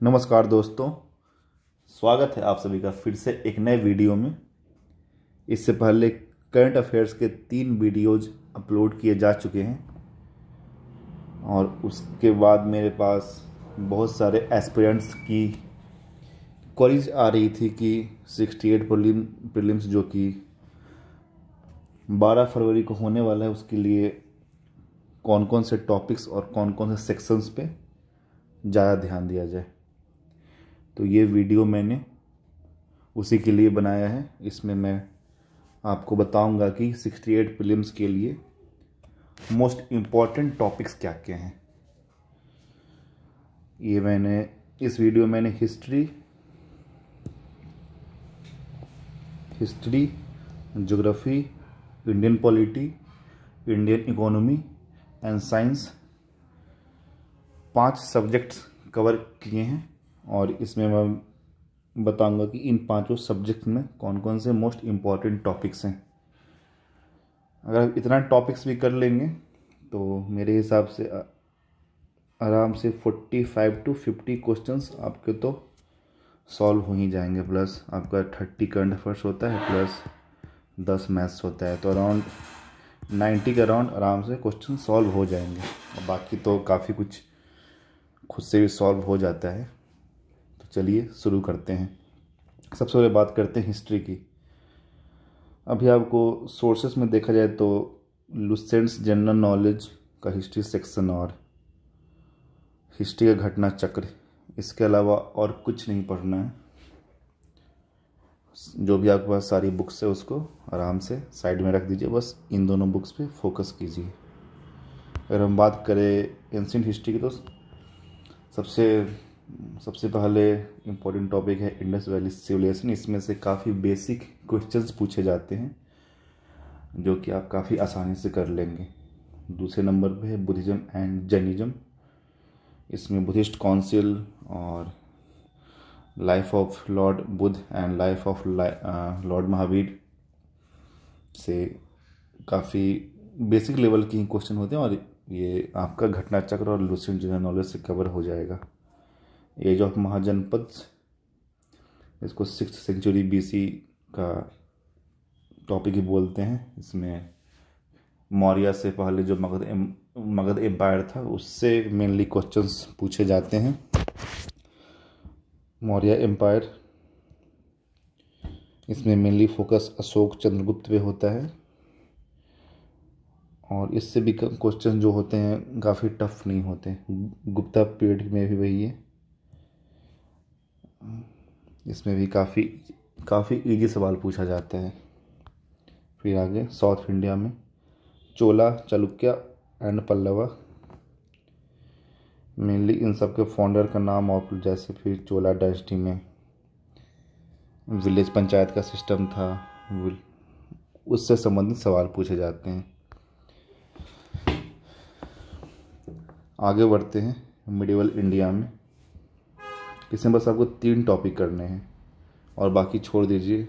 नमस्कार दोस्तों, स्वागत है आप सभी का फिर से एक नए वीडियो में। इससे पहले करंट अफेयर्स के तीन वीडियोज़ अपलोड किए जा चुके हैं और उसके बाद मेरे पास बहुत सारे एस्पिरेंट्स की क्वारीज आ रही थी कि 68 प्रीलिम प्रीलिम्स जो कि 12 फरवरी को होने वाला है, उसके लिए कौन कौन से टॉपिक्स और कौन कौन से सेक्शंस पे ज़्यादा ध्यान दिया जाए। तो ये वीडियो मैंने उसी के लिए बनाया है। इसमें मैं आपको बताऊँगा कि 68 प्रीलिम्स के लिए मोस्ट इंपॉर्टेंट टॉपिक्स क्या क्या हैं। ये मैंने, इस वीडियो मैंने history history geography Indian polity Indian economy and science पाँच सब्जेक्ट्स कवर किए हैं। और इसमें मैं बताऊँगा कि इन पाँचों सब्जेक्ट में कौन कौन से मोस्ट इंपॉर्टेंट टॉपिक्स हैं। अगर इतना टॉपिक्स भी कर लेंगे तो मेरे हिसाब से आराम से forty five to fifty questions आपके तो सॉल्व हो ही जाएँगे। प्लस आपका थर्टी करंट अफेयर्स होता है प्लस दस मैथ्स होता है। तो अराउंड नाइन्टी के अराउंड आराम से क्वेश्चन सॉल्व हो जाएँगे। और बाकी तो काफ़ी कुछ खुद से भी सॉल्व हो जाता है। चलिए शुरू करते हैं। सबसे पहले बात करते हैं हिस्ट्री की। अभी आपको सोर्सेस में देखा जाए तो लुसेंट्स जनरल नॉलेज का हिस्ट्री सेक्शन और हिस्ट्री का घटना चक्र, इसके अलावा और कुछ नहीं पढ़ना है। जो भी आपके पास सारी बुक्स है उसको आराम से साइड में रख दीजिए, बस इन दोनों बुक्स पे फोकस कीजिए। अगर हम बात करें एंशियंट हिस्ट्री की तो सबसे सबसे पहले इम्पोर्टेंट टॉपिक है इंडस वैली सिविलाइजेशन इसमें से काफ़ी बेसिक क्वेश्चंस पूछे जाते हैं, जो कि आप काफ़ी आसानी से कर लेंगे। दूसरे नंबर पे है बुद्धिज़्म एंड जैनिज़्म इसमें बुद्धिस्ट काउंसिल और life of lord Buddha and life of lord Mahavir से काफ़ी बेसिक लेवल की क्वेश्चन होते हैं और ये आपका घटना चक्र और लूसेंट जनरल नॉलेज से कवर हो जाएगा। एज ऑफ़ महाजनपद इसको सिक्स सेंचुरी बीसी का टॉपिक ही बोलते हैं। इसमें मौर्य से पहले जो मगध मगध एम्पायर था, उससे मेनली क्वेश्चंस पूछे जाते हैं। मौर्य एम्पायर इसमें मेनली फोकस अशोक चंद्रगुप्त पे होता है। और इससे भी क्वेश्चन जो होते हैं, काफ़ी टफ नहीं होते। गुप्ता पीरियड में भी वही है। इसमें भी काफ़ी काफ़ी इजी सवाल पूछा जाता है। फिर आगे साउथ इंडिया में, चोला, चालुक्य एंड पल्लवा। मेनली इन सब के फाउंडर का नाम और जैसे फिर चोला डायनेस्टी में विलेज पंचायत का सिस्टम था उससे संबंधित सवाल पूछे जाते हैं। आगे बढ़ते हैं मिडिवल इंडिया में। इसमें बस आपको तीन टॉपिक करने हैं। और बाकी छोड़ दीजिए।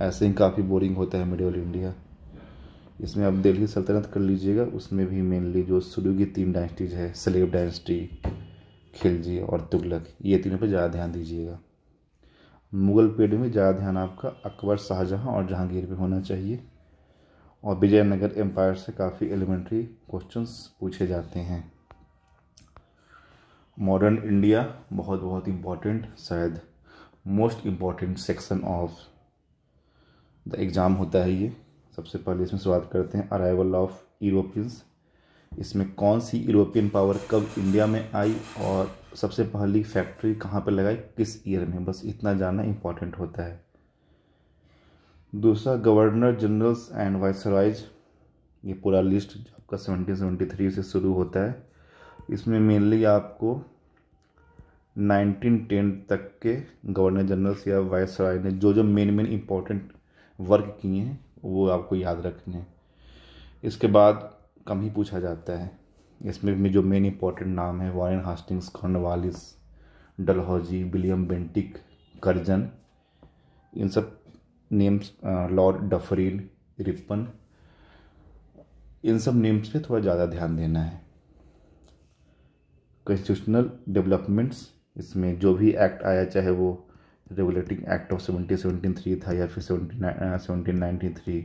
ऐसे ही काफ़ी बोरिंग होता है मिडिवल इंडिया इसमें आप दिल्ली सल्तनत कर लीजिएगा। उसमें भी मेनली जो शुरू की तीन डायनेस्टीज है सलेब डायनेस्टी खिलजी और तुगलक ये तीनों पर ज़्यादा ध्यान दीजिएगा। मुग़ल पीरियड में ज़्यादा ध्यान आपका अकबर, शाहजहाँ और जहांगीर पे होना चाहिए। और विजयनगर एम्पायर से काफ़ी एलिमेंट्री क्वेश्चंस पूछे जाते हैं। मॉडर्न इंडिया बहुत बहुत इंपॉर्टेंट शायद most important section of the exam होता है ये। सबसे पहले इसमें शुरुआत करते हैं। अराइवल ऑफ़ यूरोपियंस इसमें कौन सी यूरोपियन पावर कब इंडिया में आई और सबसे पहली फैक्ट्री कहाँ पर लगाई? किस ईयर में? बस इतना जानना इम्पोर्टेंट होता है। दूसरा गवर्नर जनरल्स एंड वाइसराइज ये पूरा लिस्ट आपका सेवनटीन सेवेंटी थ्री से शुरू होता है। इसमें मेनली आपको नाइनटीन टेन तक के गवर्नर जनरल्स या वाइसराय ने जो जो मेन मेन इम्पोर्टेंट वर्क किए हैं, वो आपको याद रखने हैं। इसके बाद कम ही पूछा जाता है। इसमें भी जो मेन इंपॉर्टेंट नाम है Warren Hastings Cornwallis Dalhousie William Bentinck Curzon इन सब नेम्स लॉर्ड डफरीन रिपन इन सब नेम्स पे थोड़ा ज़्यादा ध्यान देना है। कॉन्स्टिट्यूशनल डेवलपमेंट्स इसमें जो भी एक्ट आया, चाहे वो regulating act of seventeen seventeen three था या फिर सेवनटीन सेवनटीन नाइन्टी थ्री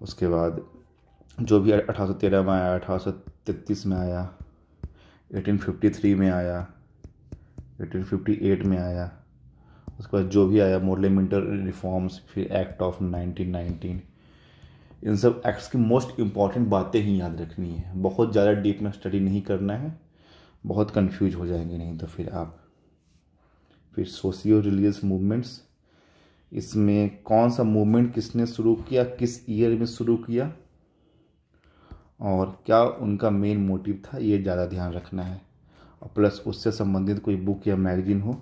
उसके बाद जो भी अठारह सौ तेरह में आया, अठारह सौ तैतीस में आया एटीन फिफ्टी थ्री में आया एटीन फिफ्टी एट में आया, उसके बाद जो भी आया मोर्लेमेंटल रिफॉर्म्स फिर एक्ट ऑफ़ नाइनटीन नाइनटीन इन सब एक्ट्स की मोस्ट इंपॉर्टेंट बातें ही याद रखनी है। बहुत ज़्यादा डीप में स्टडी नहीं करना है। बहुत कंफ्यूज हो जाएँगे, नहीं तो फिर आप, फिर सोशियो रिलीजियस मूवमेंट्स इसमें कौन सा मूवमेंट किसने शुरू किया, किस ईयर में शुरू किया, और क्या उनका मेन मोटिव था, ये ज़्यादा ध्यान रखना है। और प्लस उससे संबंधित कोई बुक या मैगजीन हो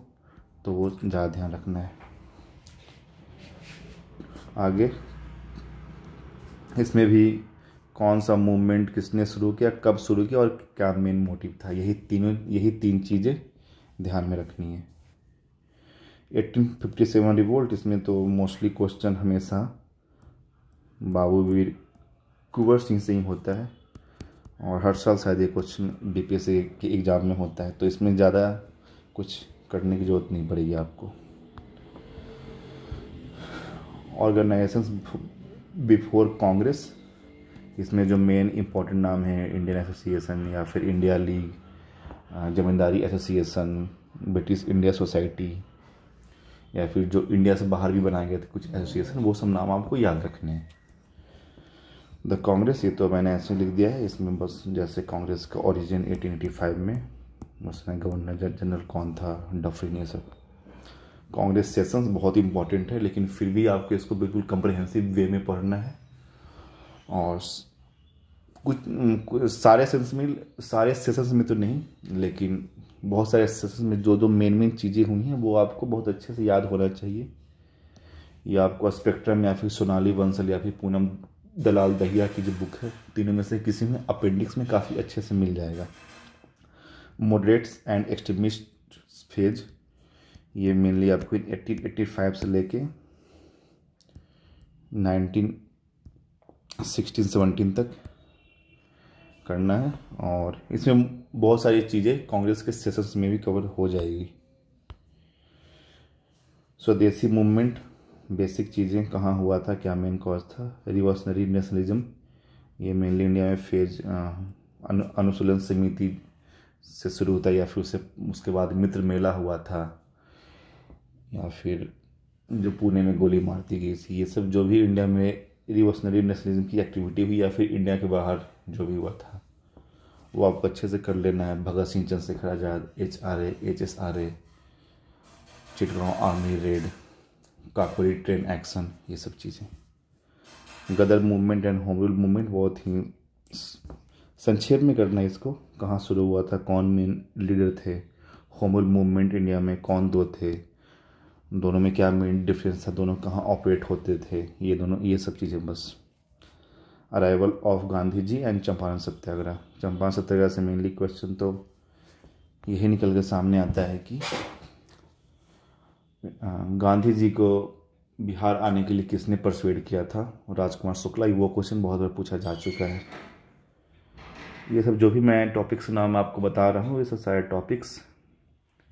तो वो ज़्यादा ध्यान रखना है। आगे, इसमें भी कौन सा मूवमेंट किसने शुरू किया, कब शुरू किया और क्या मेन मोटिव था? यही तीनों, यही तीन चीज़ें ध्यान में रखनी है। 1857 रिवोल्ट इसमें तो मोस्टली क्वेश्चन हमेशा बाबू वीर कुंवर सिंह से ही होता है और हर साल शायद ये क्वेश्चन बीपीएससी के एग्ज़ाम में होता है तो इसमें ज़्यादा कुछ करने की ज़रूरत नहीं पड़ेगी आपको। ऑर्गेनाइजेशन बिफोर कांग्रेस इसमें जो मेन इम्पोर्टेंट नाम है इंडियन एसोसिएशन या फिर India league zamindari association British India society या फिर जो इंडिया से बाहर भी बनाए गए थे कुछ एसोसिएशन वो सब नाम आपको याद रखने हैं। द कांग्रेस ये तो मैंने ऐसे लिख दिया है, इसमें बस जैसे कांग्रेस का ओरिजिन 1885 में बस गवर्नर जनरल कौन था डफरिन ये सब। कांग्रेस सेशंस बहुत इंपॉर्टेंट है, लेकिन फिर भी आपको इसको बिल्कुल कंप्रहेंसिव वे में पढ़ना है। और कुछ सारे सेशंस में, सारे सेशंस में तो नहीं, लेकिन बहुत सारे सेशंस में जो जो मेन मेन चीज़ें हुई हैं, वो आपको बहुत अच्छे से याद होना चाहिए। या आपको स्पेक्ट्रम या फिर सोनाली बंसल या फिर पूनम दलाल दहिया की जो बुक है, तीनों में से किसी में अपेंडिक्स में काफ़ी अच्छे से मिल जाएगा। मॉडरेट्स एंड एक्सट्रीमिस्ट फ़ेज़ ये मेनली आपको एट्टीन एट्टी फाइव से लेके नाइनटीन सिक्सटीन, सेवनटीन तक करना है और इसमें बहुत सारी चीज़ें कांग्रेस के सेशंस में भी कवर हो जाएगी। स्वदेशी मूवमेंट बेसिक चीज़ें, कहाँ हुआ था, क्या मेन कॉज था रिवर्सनरी नेशनलिज्म ये मेनली इंडिया में फ़ेज़ अनुसूलन समिति से शुरू होता या फिर उससे उसके बाद मित्र मेला हुआ था, या फिर जो पुणे में गोली मार दी गई थी, ये सब जो भी इंडिया में रिवर्सनरी नेशनलिज्म की एक्टिविटी हुई या फिर इंडिया के बाहर जो भी हुआ था, वो आपको अच्छे से कर लेना है। Bhagat Singh Chandrashekhar Azad H R H S R A Chittagong army raid Kakori train action ये सब चीज़ें। Ghadar movement and home rule movement बहुत ही संक्षेप में करना है इसको। कहाँ शुरू हुआ था? कौन मेन लीडर थे? होम रूल मूवमेंट इंडिया में कौन दो थे? दोनों में क्या मेन डिफरेंस था? दोनों कहाँ ऑपरेट होते थे? ये दोनों, ये सब चीज़ें बस। Arrival of Gandhi ji and Champaran Satyagraha Champaran Satyagraha से मेनली क्वेश्चन तो यही निकल के सामने आता है कि गांधी जी को बिहार आने के लिए किसने परसुएड किया था? राजकुमार शुक्ला वो क्वेश्चन बहुत बार पूछा जा चुका है। ये सब जो भी मैं टॉपिक्स नाम आपको बता रहा हूँ, ये सब सारे टॉपिक्स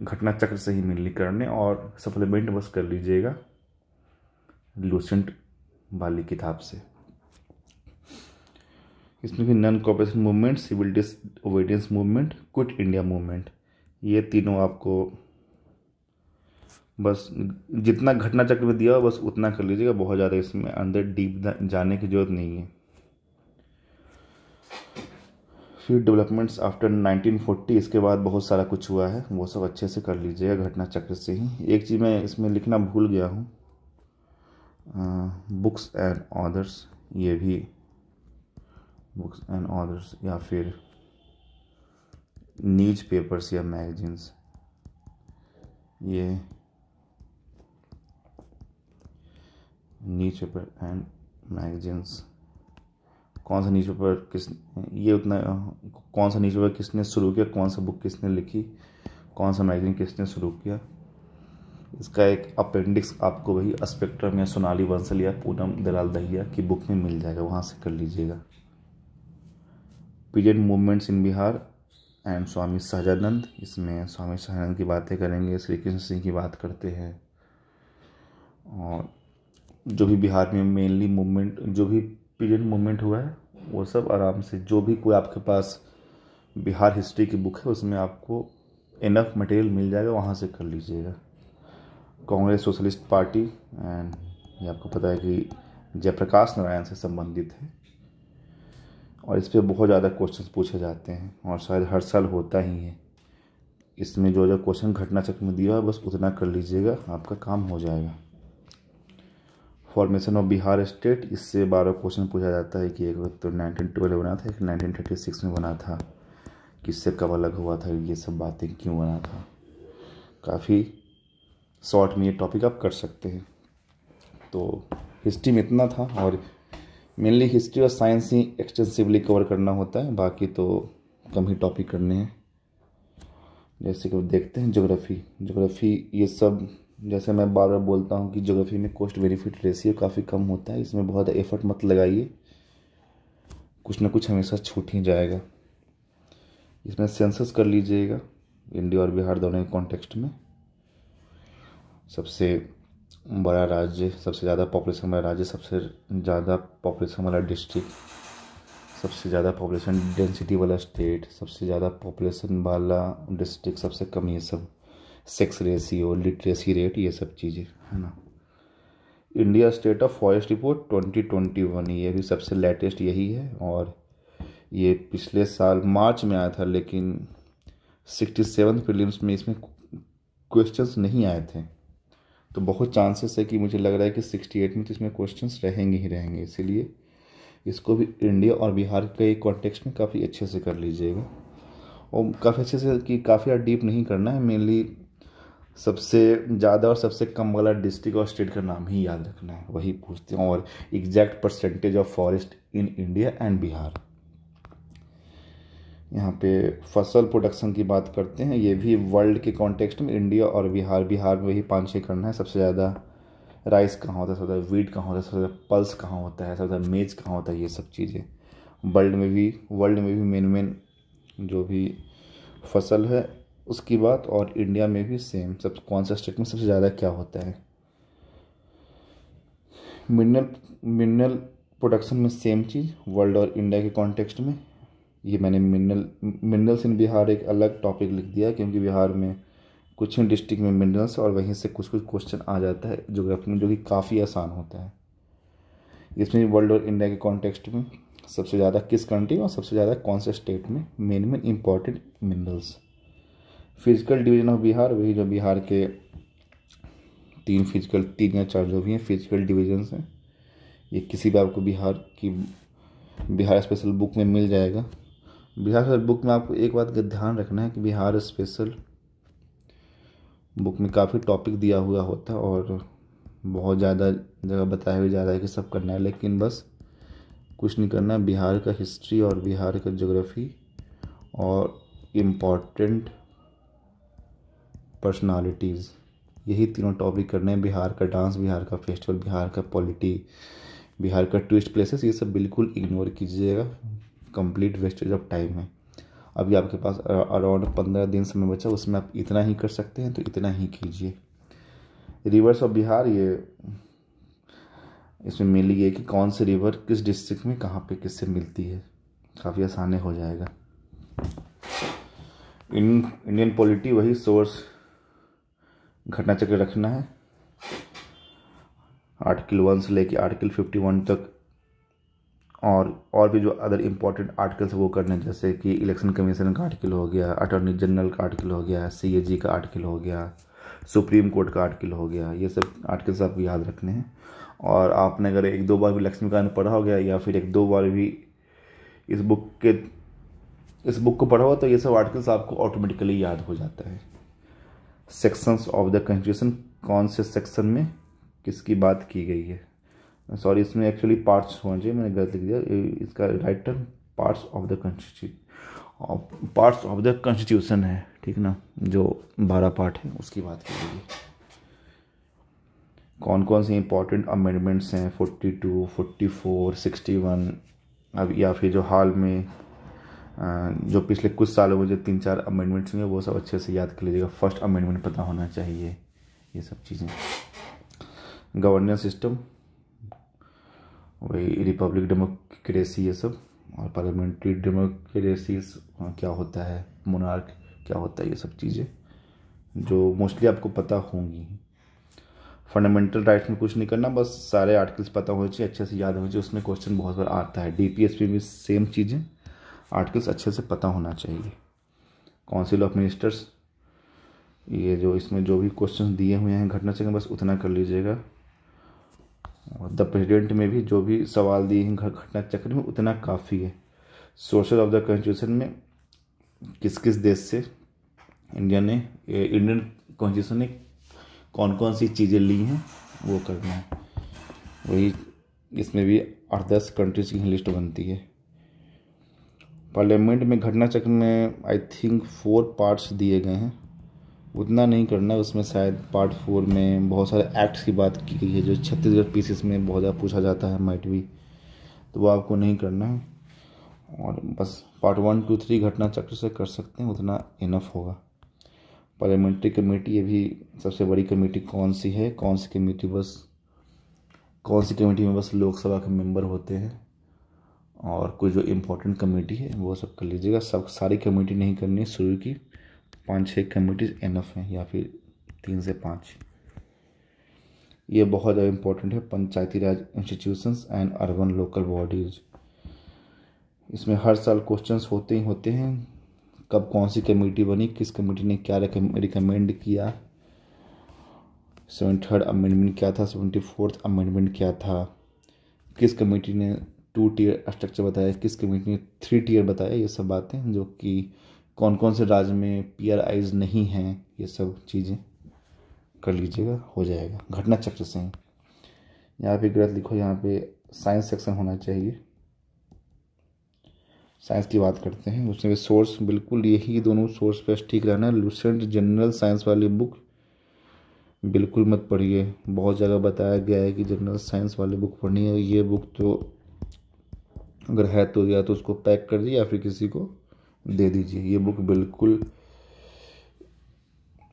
घटना चक्र से ही मिलनी करने और सप्लीमेंट बस कर लीजिएगा लूसेंट वाली किताब से। इसमें भी non cooperation movement civil disobedience movement quit India movement ये तीनों आपको बस जितना घटना चक्र में दिया हो, बस उतना कर लीजिएगा, बहुत ज़्यादा इसमें अंदर डीप जाने की ज़रूरत नहीं है। फिर डेवलपमेंट्स आफ्टर 1940 इसके बाद बहुत सारा कुछ हुआ है। वो सब अच्छे से कर लीजिएगा, घटना चक्र से ही। एक चीज़ मैं इसमें लिखना भूल गया हूँ। बुक्स एंड ऑदर्स ये भी बुक्स एंड ऑदर्स या फिर न्यूज़ पेपर्स या मैगजीन्स ये न्यूज़ पेपर एंड मैगजीन्स कौन सा न्यूज़ पेपर किस, ये उतना, कौन सा न्यूज़ पेपर किसने शुरू किया, कौन सा बुक किसने लिखी, कौन सा मैगजीन किसने शुरू किया। इसका एक अपेंडिक्स आपको वही स्पेक्ट्रम या सोनाली बंसल या पूनम दलाल दहिया की बुक में मिल जाएगा, वहाँ से कर लीजिएगा। Period movements in Bihar and Swami Sahajanand इसमें स्वामी सहजानंद की बातें करेंगे, श्री कृष्ण सिंह की बात करते हैं। और जो भी बिहार में मेनली मूवमेंट जो भी पीरियड मूवमेंट हुआ है, वो सब आराम से, जो भी कोई आपके पास बिहार हिस्ट्री की बुक है, उसमें आपको इनफ मटेरियल मिल जाएगा, वहाँ से कर लीजिएगा। कांग्रेस सोशलिस्ट पार्टी एंड ये आपको पता है कि जयप्रकाश नारायण से संबंधित है। और इस पर बहुत ज़्यादा क्वेश्चन पूछे जाते हैं, और शायद हर साल होता ही है। इसमें जो जो क्वेश्चन घटना चक्र में दिया है, बस उतना कर लीजिएगा, आपका काम हो जाएगा। फॉर्मेशन ऑफ़ बिहार स्टेट, इससे बारह क्वेश्चन पूछा जाता है कि एक वक्त तो नाइनटीन ट्वेल्व बना था, एक नाइनटीन थर्टी सिक्स में बना था। किससे कब अलग हुआ था, ये सब बातें क्यों बना था? काफ़ी शॉर्ट में ये टॉपिक आप कर सकते हैं। तो हिस्ट्री में इतना था और मेनली हिस्ट्री और साइंस ही एक्सटेंसिवली कवर करना होता है, बाकी तो कम ही टॉपिक करने हैं। जैसे कि देखते हैं जोग्राफ़ी जोग्राफ़ी ये सब जैसे मैं बार बार बोलता हूँ कि जोग्राफ़ी में कॉस्ट बेनिफिट रेशियो काफ़ी कम होता है, इसमें बहुत एफर्ट मत लगाइए। कुछ ना कुछ हमेशा छूट ही जाएगा। इसमें सेंसस कर लीजिएगा इंडिया और बिहार दोनों के कॉन्टेक्स्ट में। सबसे बड़ा राज्य, सबसे ज़्यादा पॉपुलेशन वाला राज्य, सबसे ज़्यादा पॉपुलेशन वाला डिस्ट्रिक्ट सबसे ज़्यादा पॉपुलेशन डेंसिटी वाला स्टेट सबसे ज़्यादा पॉपुलेशन वाला डिस्ट्रिक्ट सबसे कम ये सब। सेक्स रेशियो लिटरेसी रेट ये सब चीज़ें, है ना? India state of forest report twenty twenty one ये भी सबसे लेटेस्ट यही है और ये पिछले साल मार्च में आया था, लेकिन सिक्सटी सेवन फिल्म्स में इसमें क्वेश्चंस नहीं आए थे। तो बहुत चांसेस है कि मुझे लग रहा है कि सिक्सटी एट में तो इसमें क्वेश्चंस रहेंगे ही रहेंगे, इसीलिए इसको भी इंडिया और बिहार के कॉन्टेक्स्ट में काफ़ी अच्छे से कर लीजिएगा। और काफ़ी अच्छे से कि काफ़ी डीप नहीं करना है मेनली सबसे ज़्यादा और सबसे कम वाला डिस्ट्रिक्ट और स्टेट का नाम ही याद रखना है, वही पूछते हैं। और exact percentage of forest in India and Bihar यहाँ पे फ़सल प्रोडक्शन की बात करते हैं। ये भी वर्ल्ड के कॉन्टेक्स्ट में इंडिया और बिहार बिहार में वही पाँच छः करना है। सबसे ज़्यादा राइस कहाँ होता है, सबसे ज़्यादा वीट कहाँ होता है, सबसे ज़्यादा पल्स कहाँ होता है, सबसे ज़्यादा मेज कहाँ होता है, ये सब चीज़ें। वर्ल्ड में भी वर्ल्ड में भी मेन मेन जो भी फ़सल है उसकी बात और इंडिया में भी सेम सब कौन सा स्टेट में सबसे ज़्यादा क्या होता है? मिनरल मिनरल प्रोडक्शन में सेम चीज़ वर्ल्ड और इंडिया के कॉन्टेक्स्ट में। ये मैंने मिनरल मिनरल्स इन बिहार एक अलग टॉपिक लिख दिया, क्योंकि बिहार में कुछ ही डिस्ट्रिक्ट में मिनरल्स और वहीं से कुछ कुछ क्वेश्चन आ जाता है जोग्राफी में, जो कि काफ़ी आसान होता है। इसमें वर्ल्ड और इंडिया के कॉन्टेक्स्ट में सबसे ज़्यादा किस कंट्री और सबसे ज़्यादा कौन से स्टेट में main main important minerals physical division of Bihar, वही जो बिहार के तीन फ़िज़िकल, तीन या चार जो भी हैं, फ़िज़िकल डिविजन्स हैं, ये किसी भी आपको बिहार की, बिहार स्पेशल बुक में मिल जाएगा। बिहार स्पेशल बुक में आपको एक बात का ध्यान रखना है कि बिहार स्पेशल बुक में काफ़ी टॉपिक दिया हुआ होता है और बहुत ज़्यादा जगह बताया भी जा रहा है कि सब करना है, लेकिन बस कुछ नहीं करना है। बिहार का हिस्ट्री और बिहार का जोग्राफ़ी और इंपॉर्टेंट पर्सनालिटीज़ यही तीनों टॉपिक करने हैं। बिहार का डांस बिहार का फेस्टिवल बिहार का पॉलिटी बिहार का टूरिस्ट प्लेसेस ये सब बिल्कुल इग्नोर कीजिएगा। कंप्लीट वेस्टेज ऑफ़ टाइम है। अभी आपके पास अराउंड पंद्रह दिन समय बचा, उसमें आप इतना ही कर सकते हैं तो इतना ही कीजिए। रिवर्स ऑफ़ बिहार ये इसमें मेनली ये कि कौन से रिवर किस डिस्ट्रिक्ट में कहाँ पे किससे मिलती है। काफ़ी आसान हो जाएगा। इन इंडियन पॉलिटी वही सोर्स घटना चक्र रखना है। आर्टिकल वन से लेके आर्टिकल फिफ्टी वन तक और और भी जो अदर इम्पोर्टेंट आर्टिकल्स वो करने जैसे कि इलेक्शन कमीशन का आर्टिकल हो गया अटॉर्नी जनरल का आर्टिकल हो गया सी का आर्टिकल हो गया सुप्रीम कोर्ट का आर्टिकल हो गया, ये सब आर्टिकल्स आपको याद रखने हैं। और आपने अगर एक दो बार भी लक्ष्मीकांत पढ़ा हो गया या फिर एक दो बार भी इस बुक के, इस बुक को पढ़ा हो तो ये सब आर्टिकल्स आपको ऑटोमेटिकली याद हो जाता है। सेक्शंस ऑफ़ द कॉन्स्टिट्यूशन कौन से सेक्शन में किसकी बात की गई है? सॉरी इसमें एक्चुअली पार्ट्स होना चाहिए, मैंने गलत लिख दिया। इसका right term parts of the constitute parts of the constitution है, ठीक ना? जो बारह पार्ट है, उसकी बात की गई है। कौन कौन से इंपॉर्टेंट अमेंडमेंट्स हैं? Forty two forty four sixty one अब या फिर जो हाल में जो पिछले कुछ सालों में जो तीन चार अमेंडमेंट्स हुए वो सब अच्छे से याद कर लीजिएगा। फ़र्स्ट अमेंडमेंट पता होना चाहिए, ये सब चीज़ें। गवर्नेंस सिस्टम वही रिपब्लिक डेमोक्रेसी ये सब, और पार्लियामेंट्री डेमोक्रेसी क्या होता है मोनार्क क्या होता है, ये सब चीज़ें, जो मोस्टली आपको पता होंगी। फंडामेंटल राइट्स में कुछ नहीं करना, बस सारे आर्टिकल्स पता होने चाहिए, अच्छे से याद होने चाहिए, उसमें क्वेश्चन बहुत बार आता है। डी पी एस पी में सेम चीज़ें आर्टिकल्स अच्छे से पता होना चाहिए। काउंसिल ऑफ़ मिनिस्टर्स, ये जो इसमें जो भी क्वेश्चन दिए हुए हैं, घटना चक्र बस उतना कर लीजिएगा। और द प्रेसिडेंट में भी जो भी सवाल दिए हैं घटना चक्र में उतना काफ़ी है। सोर्सेज ऑफ़ द कॉन्स्टिट्यूशन में किस किस देश से इंडिया ने इंडियन कॉन्स्टिट्यूशन ने कौन कौन सी चीज़ें ली हैं, वो करना है। वही इसमें भी आठ दस कंट्रीज़ की लिस्ट बनती है। पार्लियामेंट में घटना चक्र में आई थिंक फोर पार्ट्स दिए गए हैं। उतना नहीं करना, उसमें शायद पार्ट फोर में बहुत सारे एक्ट्स की बात की गई है, जो छत्तीसगढ़ पीसेस में बहुत ज़्यादा पूछा जाता है माइट भी तो वो आपको नहीं करना है। और बस पार्ट वन टू थ्री घटना चक्र से कर सकते हैं, उतना इनफ होगा। पार्लियामेंट्री कमेटी ये भी सबसे बड़ी कमेटी कौन सी है? कौन सी कमेटी बस, कौन सी कमेटी में बस लोकसभा के मेंबर होते हैं? और कोई जो इम्पोर्टेंट कमेटी है, वो सब कर लीजिएगा। सब, सारी कमेटी नहीं करनी है शुरू की। पाँच छः कमेटीज एनफ हैं या फिर तीन से पाँच। ये बहुत ज़्यादा इम्पोर्टेंट है। Panchayati Raj institutions and urban local bodies इसमें हर साल क्वेश्चंस होते ही होते हैं। कब कौन सी कमेटी बनी, किस कमेटी ने क्या रिकमेंड किया। सेवन थर्ड अमेंडमेंट क्या था सेवेंटी फोर्थ अमेंडमेंट क्या था। किस कमेटी ने टू टीयर स्ट्रक्चर बताया, किस कमेटी ने थ्री टीयर बताया, ये सब बातें जो कि कौन कौन से राज्य में पी आर आईज नहीं हैं, ये सब चीज़ें कर लीजिएगा, हो जाएगा, घटना चक्र से यहाँ पे गलत लिखो, यहाँ पे साइंस सेक्शन होना चाहिए। साइंस की बात करते हैं, उसमें सोर्स बिल्कुल यही दोनों सोर्स पे ठीक रहना है। लूसेंट जनरल साइंस वाली बुक बिल्कुल मत पढ़िए, बहुत जगह बताया गया है कि जनरल साइंस वाली बुक पढ़नी है। ये बुक तो अगर है तो या तो उसको पैक कर दिए या फिर किसी को दे दीजिए। ये बुक बिल्कुल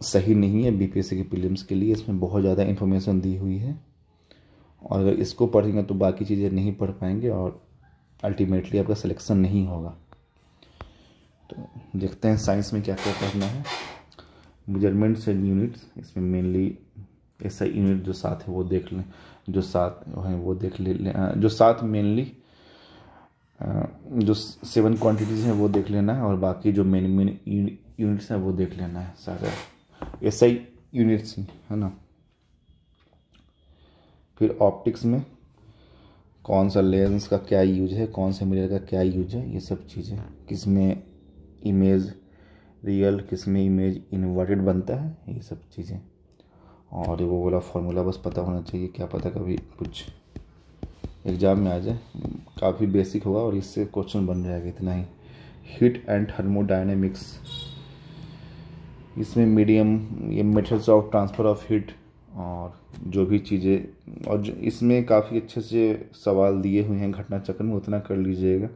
सही नहीं है बीपीएससी के प्रीलिम्स के लिए। इसमें बहुत ज़्यादा इन्फॉर्मेशन दी हुई है। और अगर इसको पढ़ेंगे तो बाकी चीज़ें नहीं पढ़ पाएँगे और अल्टीमेटली आपका सिलेक्शन नहीं होगा। तो देखते हैं साइंस में क्या क्या करना है। मेजरमेंट्स एंड यूनिट्स इसमें मेनली ऐसा यूनिट जो सात है वो देख लें, जो सात है वो देख ले जो सात मेनली जो सेवन क्वांटिटीज़ हैं वो देख लेना है और बाकी जो मेन मेन यूनिट्स हैं वो देख लेना है सारे। ऐसा ही यूनिट्स है ना? फिर ऑप्टिक्स में कौन सा लेंस का क्या यूज़ है, कौन सा मिरर का क्या यूज़ है, ये सब चीज़ें। किसमें इमेज रियल किसमें इमेज इन्वर्टेड बनता है, ये सब चीज़ें। और वो वाला फार्मूला बस पता होना चाहिए, क्या पता कभी कुछ एग्ज़ाम में आ जाए। काफ़ी बेसिक होगा और इससे क्वेश्चन बन जाएगा इतना ही। हीट एंड थर्मोडाइनमिक्स इसमें मीडियम ये methods of transfer of heat और जो भी चीज़ें और इसमें काफ़ी अच्छे से सवाल दिए हुए हैं। घटना चक्र में उतना कर लीजिएगा।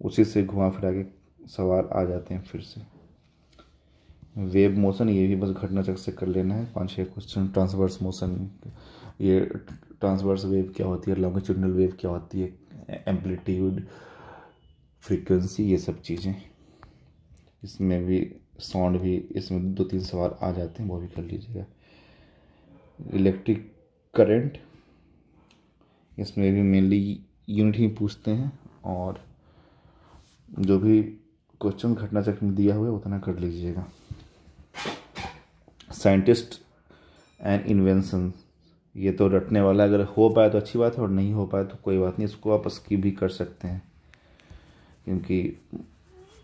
उसी से घुमा फिरा के सवाल आ जाते हैं फिर से। वेब मोशन ये भी बस घटना चक्र से कर लेना है। पाँच छः क्वेश्चन ट्रांसवर्स मोशन ये ट्रांसवर्स वेव क्या होती है लॉन्गिट्यूडनल वेव क्या होती है एम्पलीट्यूड फ्रीक्वेंसी ये सब चीज़ें। इसमें भी साउंड भी, इसमें दो तीन सवाल आ जाते हैं, वो भी कर लीजिएगा। इलेक्ट्रिक करंट इसमें भी मेनली यूनिट ही पूछते हैं और जो भी क्वेश्चन घटना चक्र में दिया हुआ है, उतना कर लीजिएगा। साइंटिस्ट एंड इन्वेंशन ये तो रटने वाला अगर हो पाए तो अच्छी बात है, और नहीं हो पाए तो कोई बात नहीं, इसको आप स्किप भी कर सकते हैं। क्योंकि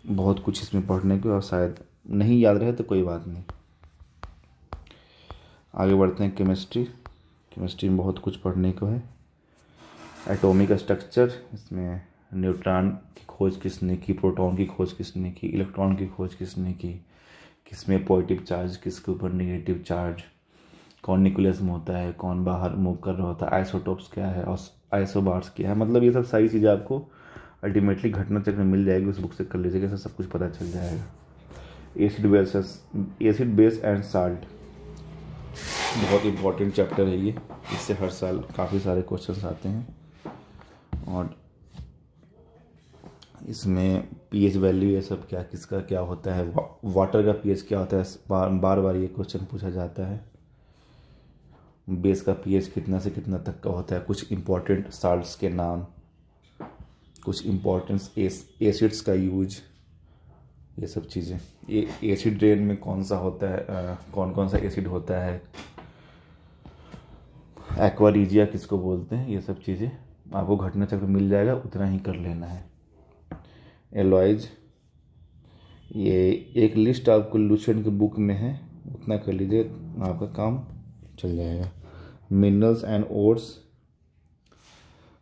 बहुत कुछ इसमें पढ़ने को और शायद नहीं याद रहे तो कोई बात नहीं। आगे बढ़ते हैं केमिस्ट्री केमिस्ट्री में बहुत कुछ पढ़ने को है। एटॉमिक स्ट्रक्चर इसमें न्यूट्रॉन की खोज किसने की प्रोटॉन की खोज किसने की इलेक्ट्रॉन की खोज किसने की, किसमें पॉजिटिव चार्ज किसके ऊपर निगेटिव चार्ज कौन निकुलस में होता है, कौन बाहर मूव कर रहा होता है आइसोटोप्स क्या है, और आइसोबार्स क्या है? मतलब ये सब सारी चीज़ें आपको अल्टीमेटली घटना चक्र मिल जाएगी, उस बुक से कर लीजिएगा, इससे सब कुछ पता चल जाएगा। Acid base acid base and salt बहुत इंपॉर्टेंट चैप्टर है ये। इससे हर साल काफ़ी सारे क्वेश्चन आते हैं। और इसमें पीएच वैल्यू ये सब क्या, किसका क्या होता है? वाटर का पीएच क्या होता है? बार बार ये क्वेश्चन पूछा जाता है। बेस का पीएच कितना से कितना तक का होता है कुछ इंपॉर्टेंट साल्ट्स के नाम कुछ इम्पोर्टेंट एसिड्स का यूज़ ये सब चीज़ें। ये एसिड ड्रेन में कौन सा होता है आ, कौन कौन सा एसिड होता है? एक्वारीजिया किसको बोलते हैं? ये सब चीज़ें। आपको घटना चक्र मिल जाएगा उतना ही कर लेना है। एलॉयज ये एक लिस्ट आपको लूशन के बुक में है उतना कर लीजिए आपका काम चल जाएगा। मिनरल्स एंड ओट्स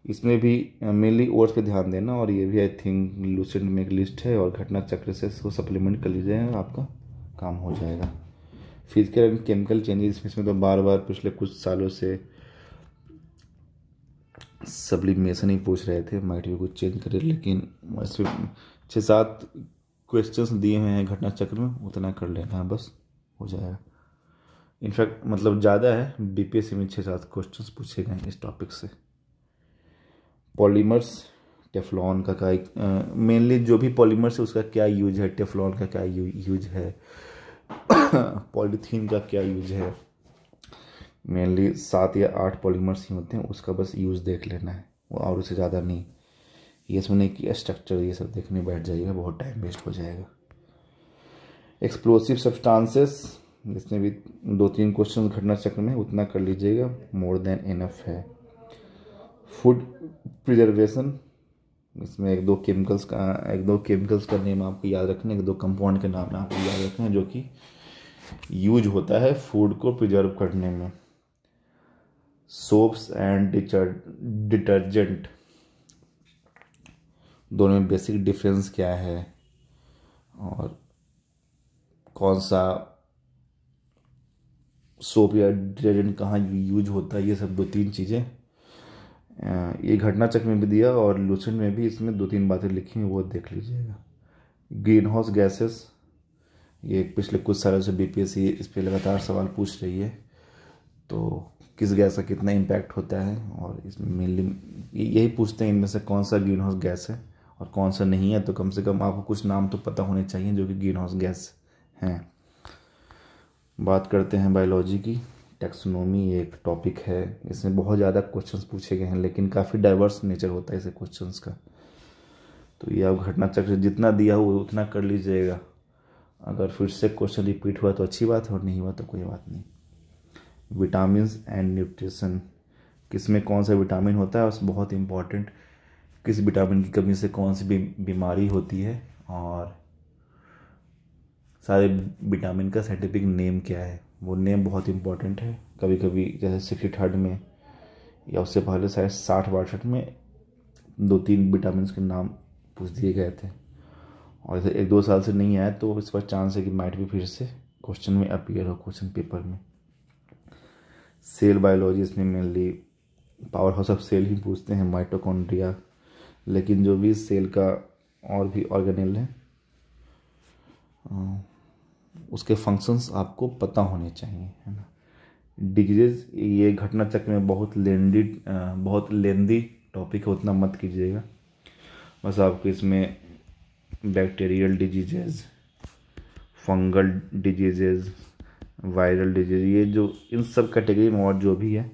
इसमें भी मेनली ओट्स पे ध्यान देना और ये भी आई थिंक लूसेंट में एक लिस्ट है और घटना चक्र से इसको सप्लीमेंट कर लीजिएगा आपका काम हो जाएगा। फ़िज़िकल एंड केमिकल चेंजेस इसमें तो बार बार पिछले कुछ सालों से सब्लिमेशन ही पूछ रहे थे माइट भी कुछ चेंज करे लेकिन इसमें छः सात क्वेश्चंस दिए हुए हैं घटना चक्र में, उतना कर लेना है, बस, हो जाएगा। इनफैक्ट मतलब ज़्यादा है बीपीएससी में छः सात क्वेश्चन पूछे गए इस टॉपिक से। पॉलीमर्स टेफ्लॉन का क्या मेनली जो भी पॉलीमर्स है, उसका क्या यूज़ है? टेफ्लॉन का क्या यूज़ है? पॉलीथीन का क्या यूज़ है? मेनली सात या आठ पॉलीमर्स ही होते हैं, उसका बस यूज़ देख लेना है। और उससे ज़्यादा नहीं। ये सुनने की स्ट्रक्चर ये सब देखने बैठ जाइएगा, बहुत टाइम वेस्ट हो जाएगा। एक्सप्लोसिव सब्सटेंसेस इसमें भी दो तीन क्वेश्चन घटना चक्र में, उतना कर लीजिएगा। मोर देन इनफ है। फ़ूड प्रिजर्वेशन इसमें एक दो केमिकल्स का, एक दो केमिकल्स का नेम आपको याद रखना, एक दो कंपाउंड के नाम आपको याद रखना है जो कि यूज़ होता है फ़ूड को प्रिजर्व करने में। सोप्स एंड डिटर्जेंट दोनों में बेसिक डिफरेंस क्या है? और कौन सा सोप या डिटर्जेंट कहाँ यूज़ होता है, ये सब दो तीन चीज़ें। ये घटना चक्र में भी दिया और लूसेंट में भी इसमें दो तीन बातें लिखी हैं, वो देख लीजिएगा। ग्रीन हाउस गैसेस, ये पिछले कुछ सालों से बीपीएससी इस पर लगातार सवाल पूछ रही है। तो किस गैस का कितना इम्पैक्ट होता है और इसमें मेनली यही पूछते हैं, इनमें से कौन सा ग्रीन हाउस गैस है और कौन सा नहीं है? तो कम से कम आपको कुछ नाम तो पता होने चाहिए जो कि ग्रीन हाउस गैस हैं। बात करते हैं बायोलॉजी की। टेक्सोनोमी एक टॉपिक है। इसमें बहुत ज़्यादा क्वेश्चंस पूछे गए हैं, लेकिन काफ़ी डाइवर्स नेचर होता है इसे क्वेश्चंस का। तो ये आप घटना चक्र जितना दिया हुआ उतना कर लीजिएगा। अगर फिर से क्वेश्चन रिपीट हुआ तो अच्छी बात है, और नहीं हुआ तो कोई बात नहीं। विटामिन एंड न्यूट्रिशन किसमें कौन सा विटामिन होता है? और बहुत इंपॉर्टेंट किस विटामिन की कमी से कौन सी बीमारी होती है? और सारे विटामिन का साइंटिफिक नेम क्या है? वो नेम बहुत इंपॉर्टेंट है। कभी कभी जैसे सिक्सटी थर्ड में या उससे पहले शायद साठ बासठ में दो तीन विटामिन के नाम पूछ दिए गए थे। और जैसे एक दो साल से नहीं आया तो इस पर चांस है कि माइट भी फिर से क्वेश्चन में अपीयर हो क्वेश्चन पेपर में। सेल बायोलॉजी इसमें mainly power house of cell ही पूछते हैं माइटोकॉन्ड्रिया लेकिन जो भी सेल का और भी ऑर्गेनिल है उसके फ़ंक्शंस आपको पता होने चाहिए, है ना? डिज़ीज़ ये घटना चक्र में बहुत लेंदी बहुत लेंदी टॉपिक है, उतना मत कीजिएगा। बस आपको इसमें bacterial diseases fungal diseases viral disease ये जो, इन सब कैटेगरी में और जो भी है,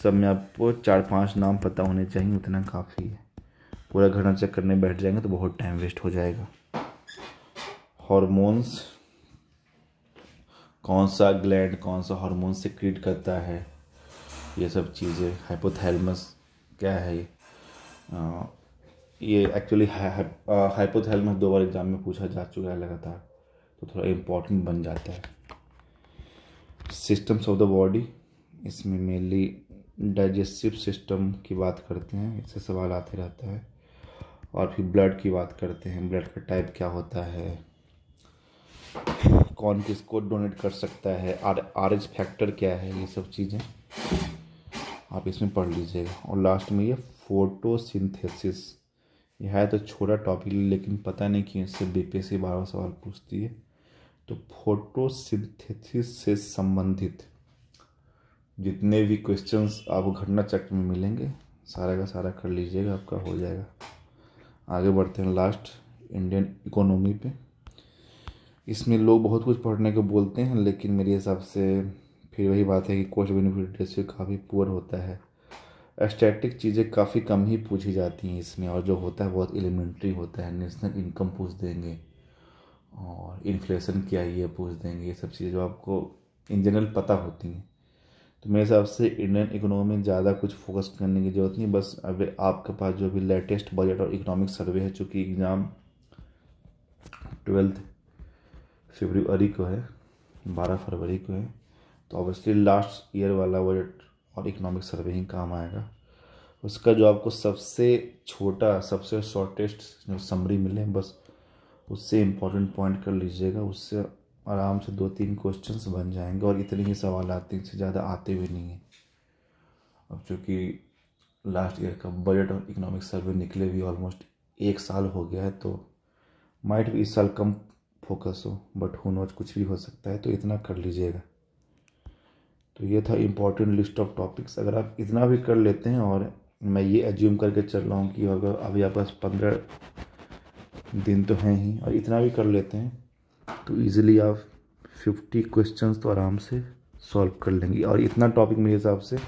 सब में आपको चार पाँच नाम पता होने चाहिए, उतना काफ़ी है। पूरा घटना चेक में बैठ जाएँगे तो बहुत टाइम वेस्ट हो जाएगा। हॉर्मोन्स कौन सा ग्लैंड कौन सा हार्मोन सिक्रीट करता है? ये सब चीज़ें हाइपोथैलमस क्या है आ, ये एक्चुअली हाइपोथैलमस दो बार एग्ज़ाम में पूछा जा चुका है लगातार तो थोड़ा इम्पोर्टेंट बन जाता है। सिस्टम्स ऑफ़ द बॉडी इसमें मेनली डाइजेस्टिव सिस्टम की बात करते हैं इससे सवाल आते रहता है और फिर ब्लड की बात करते हैं। ब्लड का टाइप क्या होता है? कौन किसको डोनेट कर सकता है? आर आर एच फैक्टर क्या है? ये सब चीज़ें आप इसमें पढ़ लीजिएगा। और लास्ट में ये फोटोसिंथेसिस यह है तो छोटा टॉपिक लेकिन पता नहीं क्यों इससे बी पी एस बीपीएससी बारह सवाल पूछती है। तो फोटोसिंथेसिस से संबंधित जितने भी क्वेश्चंस आपको घटना चक्र में मिलेंगे, सारा का सारा कर लीजिएगा, आपका हो जाएगा। आगे बढ़ते हैं लास्ट इंडियन इकोनॉमी पे। इसमें लोग बहुत कुछ पढ़ने को बोलते हैं, लेकिन मेरे हिसाब से फिर वही बात है कि कॉस्ट बेनिफिट रेशियो काफ़ी पुअर होता है। स्टैटिक चीज़ें काफ़ी कम ही पूछी जाती हैं इसमें, और जो होता है बहुत एलिमेंट्री होता है नेशनल इनकम पूछ देंगे, और इन्फ्लेशन क्या है पूछ देंगे, ये सब चीज़ें जो आपको इन जनरल पता होती हैं। तो मेरे हिसाब से इंडियन इकोनॉमी में ज़्यादा कुछ फोकस करने की ज़रूरत नहीं, बस अभी आपके पास जो भी लेटेस्ट बजट और इकोनॉमिक सर्वे है, चूँकि एग्ज़ाम ट्वेल्थ फरवरी को है, बारह फरवरी को है। तो ऑब्वियसली लास्ट ईयर वाला बजट और इकोनॉमिक सर्वे ही काम आएगा। उसका जो आपको सबसे छोटा, सबसे शॉर्टेस्ट जो समरी मिले बस उससे इम्पोर्टेंट पॉइंट कर लीजिएगा। उससे आराम से दो तीन क्वेश्चंस बन जाएँगे और इतने ही सवाल आते हैं, इससे ज़्यादा आते भी नहीं हैं। अब चूँकि लास्ट ईयर का बजट और इकोनॉमिक सर्वे निकले भी ऑलमोस्ट एक साल हो गया है तो माइट भी इस साल कम फोकस हो बट हो नोट कुछ भी हो सकता है तो इतना कर लीजिएगा। तो ये था इम्पोर्टेंट लिस्ट ऑफ़ टॉपिक्स अगर आप इतना भी कर लेते हैं और मैं ये एज्यूम करके चल रहा हूँ कि अगर अभी आपके पास पंद्रह दिन तो हैं ही और इतना भी कर लेते हैं तो ईज़िली आप फिफ्टी क्वेश्चन तो आराम से सॉल्व कर लेंगे। और इतना टॉपिक मेरे हिसाब से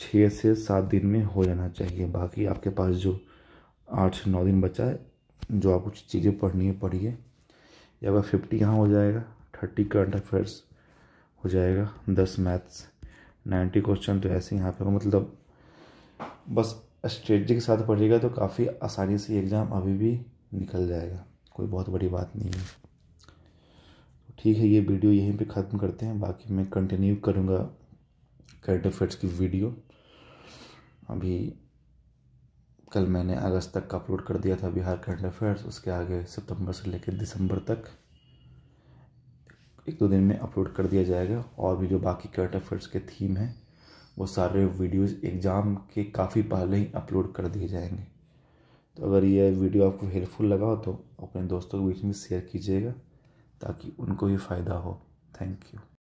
छः से सात दिन में हो जाना चाहिए। बाकी आपके पास जो आठ से नौ दिन बचा है, जो आप कुछ चीज़ें पढ़नी है, पढ़िए। या वह फिफ्टी कहाँ हो जाएगा? थर्टी करंट अफेयर्स हो जाएगा, दस मैथ्स नाइन्टी क्वेश्चन तो ऐसे यहाँ पे मतलब बस स्ट्रेटजी के साथ पढ़िएगा तो काफ़ी आसानी से एग्ज़ाम अभी भी निकल जाएगा। कोई बहुत बड़ी बात नहीं है। ठीक है, ये वीडियो यहीं पे ख़त्म करते हैं। बाकी मैं कंटिन्यू करूँगा करंट अफेयर्स की वीडियो अभी कल मैंने अगस्त तक का अपलोड कर दिया था बिहार करंट अफेयर्स, उसके आगे सितंबर से लेकर दिसंबर तक एक दो दिन में अपलोड कर दिया जाएगा। और भी जो बाकी करंट अफेयर्स के थीम हैं, वो सारे वीडियोस एग्ज़ाम के काफ़ी पहले ही अपलोड कर दिए जाएँगे। तो अगर ये वीडियो आपको हेल्पफुल लगा हो तो अपने दोस्तों के बीच में शेयर कीजिएगा, ताकि उनको भी फ़ायदा हो। Thank you.